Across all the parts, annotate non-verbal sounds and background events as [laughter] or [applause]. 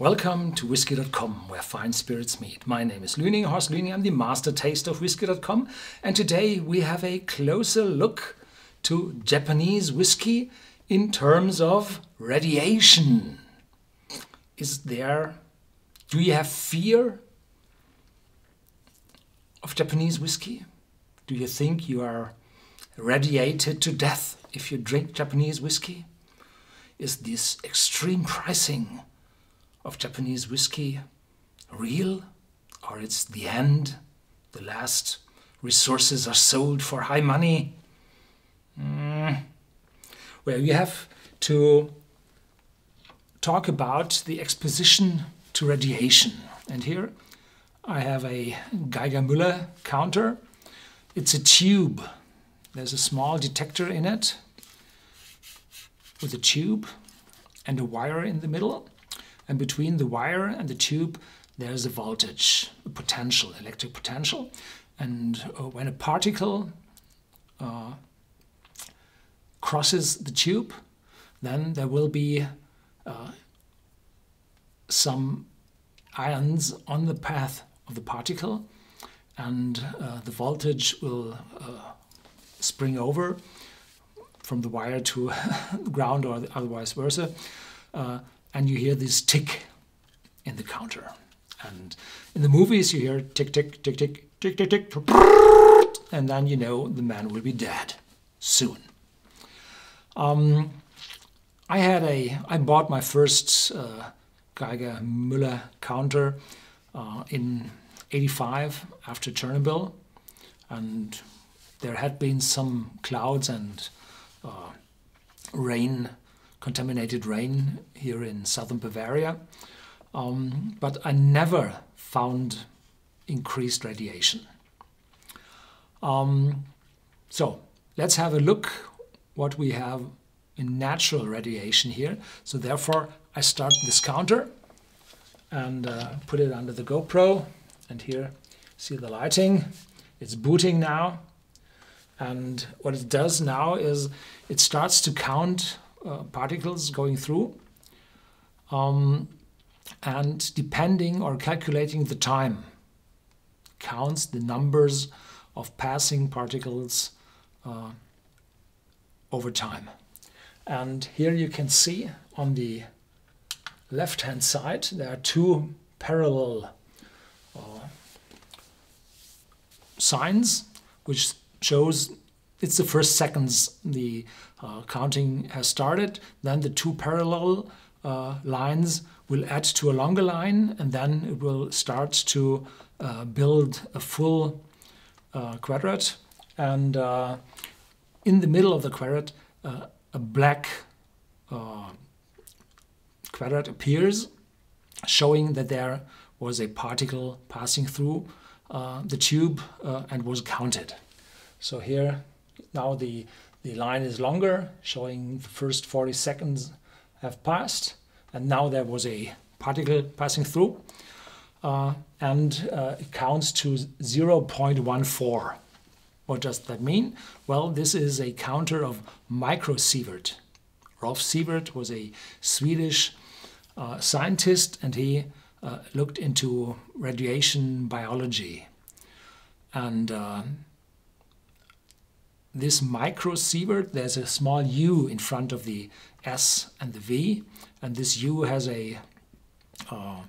Welcome to Whisky.com, where fine spirits meet. My name is Lüning, Horst Lüning. I'm the master taster of Whisky.com, and today we have a closer look to Japanese whiskey in terms of radiation. Is there, do you have fear of Japanese whiskey? Do you think you are radiated to death if you drink Japanese whiskey? Is this extreme pricing of Japanese whiskey real? Or it's the end? The last resources are sold for high money? Mm. Well, you have to talk about the exposition to radiation. And here I have a Geiger Müller counter. It's a tube. There's a small detector in it with a tube and a wire in the middle. And between the wire and the tube, there's a voltage, a potential, electric potential. And uh, when a particle uh, crosses the tube, then there will be uh, some ions on the path of the particle, and uh, the voltage will uh, spring over from the wire to [laughs] the ground or otherwise versa. And you hear this tick in the counter. And in the movies, you hear tick, tick, tick, tick, tick, tick, tick, and then you know the man will be dead soon. Um, I had a, I bought my first uh, Geiger Müller counter uh, in 85 after Chernobyl, and there had been some clouds and uh, rain, contaminated rain here in southern Bavaria, um, but I never found increased radiation. Um, so let's have a look what we have in natural radiation here. So therefore I start this counter and uh, put it under the GoPro and here see the lighting. It's booting now and what it does now is it starts to count uh, particles going through. Um, and depending or calculating the time, counts the numbers of passing particles uh, over time. And here you can see on the left hand side there are two parallel uh, signs which shows it's the first seconds the uh, counting has started. Then the two parallel uh, lines will add to a longer line, and then it will start to uh, build a full uh, quadrant. And uh, in the middle of the quadrant, uh, a black quadrant appears, showing that there was a particle passing through the tube and was counted. So here now the, the line is longer, showing the first 40 seconds have passed, and now there was a particle passing through, uh, and uh, it counts to 0.14. What does that mean? Well, this is a counter of microsievert. Rolf Sievert was a Swedish uh, scientist, and he uh, looked into radiation biology. And uh, this microsievert, there's a small u in front of the S and the V, and this u has a, uh,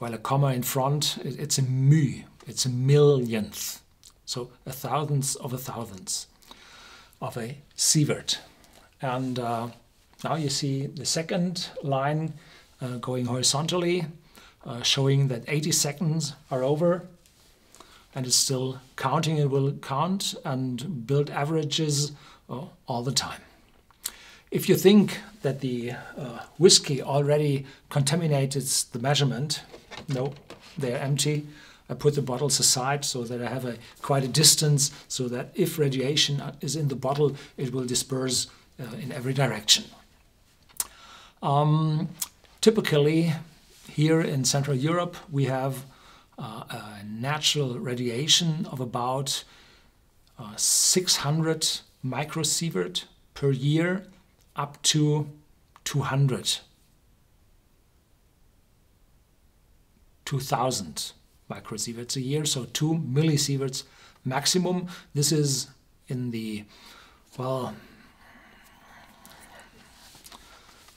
well, a comma in front. It's a mu, it's a millionth, so a thousandth of a thousandth of a sievert. And uh, now you see the second line uh, going horizontally, uh, showing that 80 seconds are over and it's still counting. It will count and build averages uh, all the time. If you think that the uh, whiskey already contaminated the measurement, no, they're empty. I put the bottles aside so that I have a quite a distance so that if radiation is in the bottle, it will disperse uh, in every direction. Um, typically, here in Central Europe, we have uh, a natural radiation of about uh, 600 microsievert per year up to 200 2000 microsieverts a year, so 2 millisieverts maximum. This is in the, well,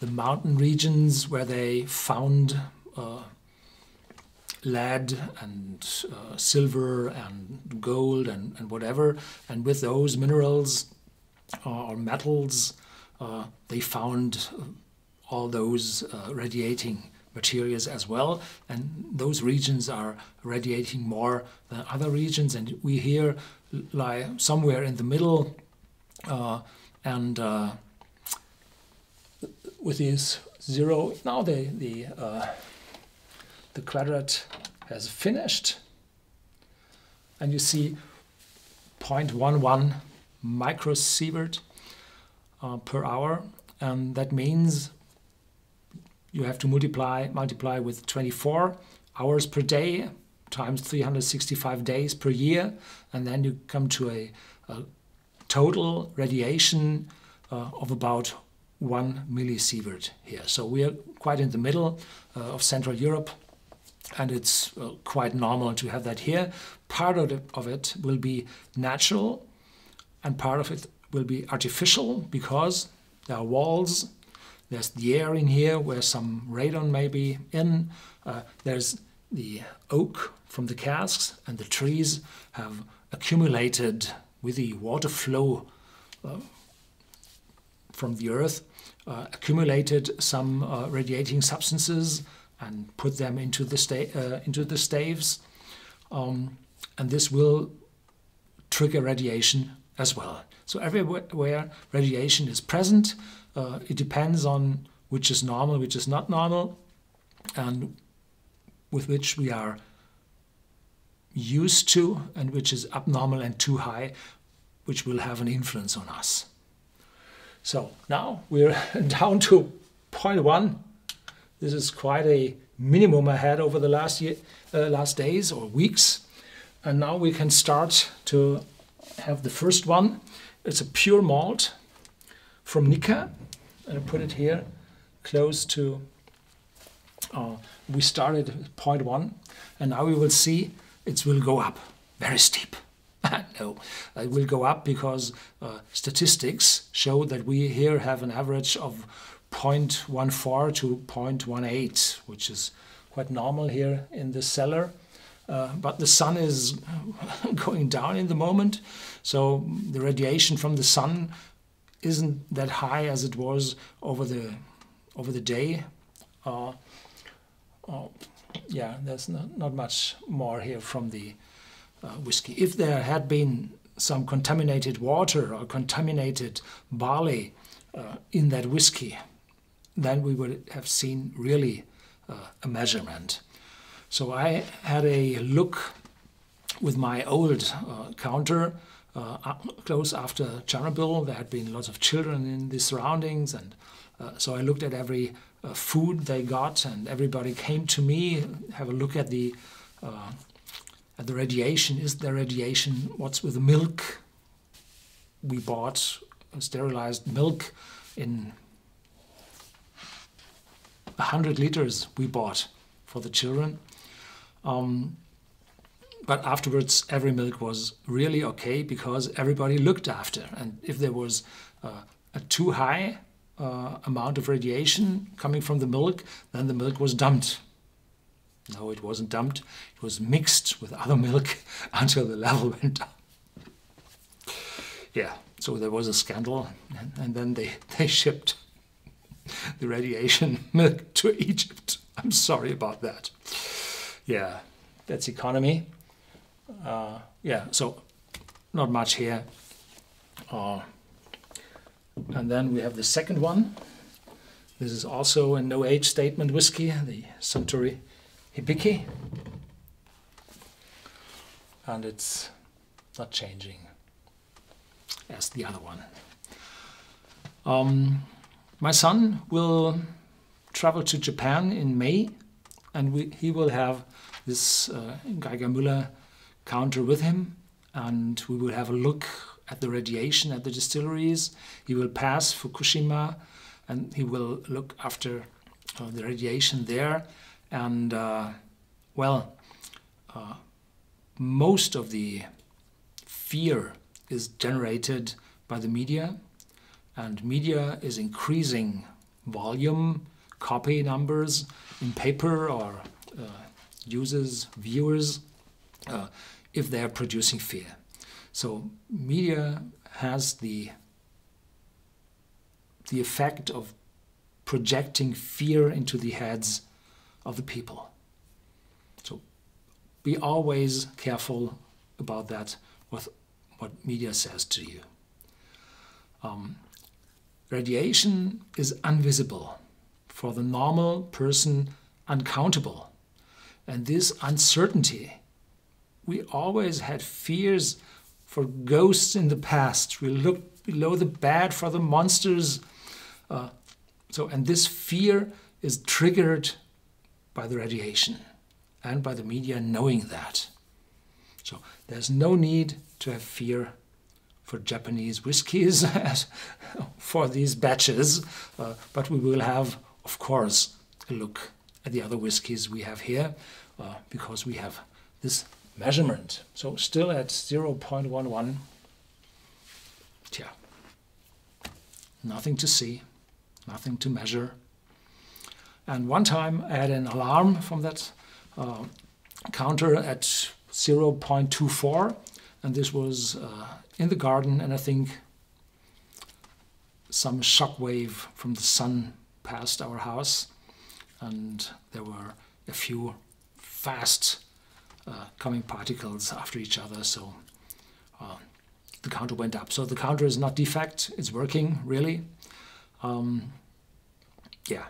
the mountain regions where they found uh, lead and uh, silver and gold and, and whatever. And with those minerals uh, or metals, uh, they found all those uh, radiating materials as well. And those regions are radiating more than other regions. And we here lie somewhere in the middle. Uh, and uh, with these zero, now the, the, uh, the quadrant has finished. And you see 0.11 microsievert uh, per hour. And that means you have to multiply multiply with 24 hours per day times 365 days per year, and then you come to a, a total radiation uh, of about one millisievert here. So we are quite in the middle uh, of Central Europe, and it's quite normal to have that here. Part of, of it will be natural, and part of it will be artificial because there are walls there's the air in here where some radon may be in. Uh, there's the oak from the casks, and the trees have accumulated with the water flow uh, from the earth, uh, accumulated some uh, radiating substances and put them into the, sta uh, into the staves. Um, and this will trigger radiation as well. So everywhere radiation is present, uh, it depends on which is normal, which is not normal, and with which we are used to, and which is abnormal and too high, which will have an influence on us. So now we're [laughs] down to 0.1. This is quite a minimum I had over the last year, uh, last days or weeks, and now we can start to have the first one. It's a pure malt from Nikka and I put it here close to, uh, we started at point one, and now we will see it will go up very steep. [laughs] no, it will go up because uh, statistics show that we here have an average of 0.14 to 0.18, which is quite normal here in the cellar. Uh, but the sun is [laughs] going down in the moment, so the radiation from the sun isn't that high as it was over the over the day. Uh, uh, yeah, there's not, not much more here from the uh, whiskey. If there had been some contaminated water or contaminated barley uh, in that whiskey, then we would have seen really uh, a measurement. So I had a look with my old uh, counter uh, close after Chernobyl. There had been lots of children in the surroundings, and uh, so I looked at every uh, food they got, and everybody came to me have a look at the uh, at the radiation. Is there radiation? What's with the milk? We bought sterilized milk in hundred liters. We bought for the children. Um, but afterwards every milk was really okay because everybody looked after and if there was uh, a too high uh, amount of radiation coming from the milk then the milk was dumped no it wasn't dumped it was mixed with other milk [laughs] until the level [laughs] went down yeah so there was a scandal and, and then they, [laughs] they shipped [laughs] the radiation [laughs] to egypt i'm sorry about that yeah that's economy uh, yeah, so not much here. Uh, and then we have the second one. This is also a no age statement whiskey, the Suntory Hibiki. And it's not changing as the other one. Um, my son will travel to Japan in May, and we, he will have this uh, Geiger Müller counter with him and we will have a look at the radiation at the distilleries. He will pass Fukushima and he will look after uh, the radiation there. And uh, Well, uh, most of the fear is generated by the media, and media is increasing volume, copy numbers in paper or uh, users, viewers, uh, if they are producing fear. So media has the the effect of projecting fear into the heads of the people. So be always careful about that, with what media says to you. Um, radiation is invisible, for the normal person uncountable. And this uncertainty, we always had fears for ghosts in the past. We looked below the bed for the monsters. Uh, so, and this fear is triggered by the radiation and by the media knowing that. So, there's no need to have fear for Japanese whiskies [laughs] for these batches, uh, but we will have, of course, a look at the other whiskies we have here uh, because we have this measurement. So still at 0.11. Yeah. Nothing to see, nothing to measure. And one time I had an alarm from that uh, counter at 0.24, and this was uh, in the garden, and I think some shock wave from the sun passed our house, and there were a few fast uh, coming particles after each other. So uh, the counter went up. So the counter is not defect, it's working really. Um, yeah.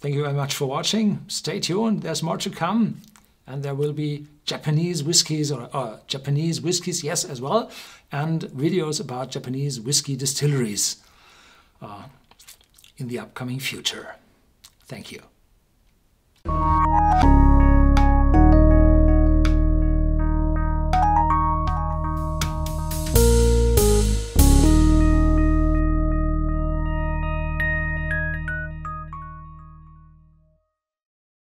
Thank you very much for watching. Stay tuned, there's more to come and there will be Japanese whiskies or, or Japanese whiskies, yes, as well, and videos about Japanese whiskey distilleries uh, in the upcoming future. Thank you.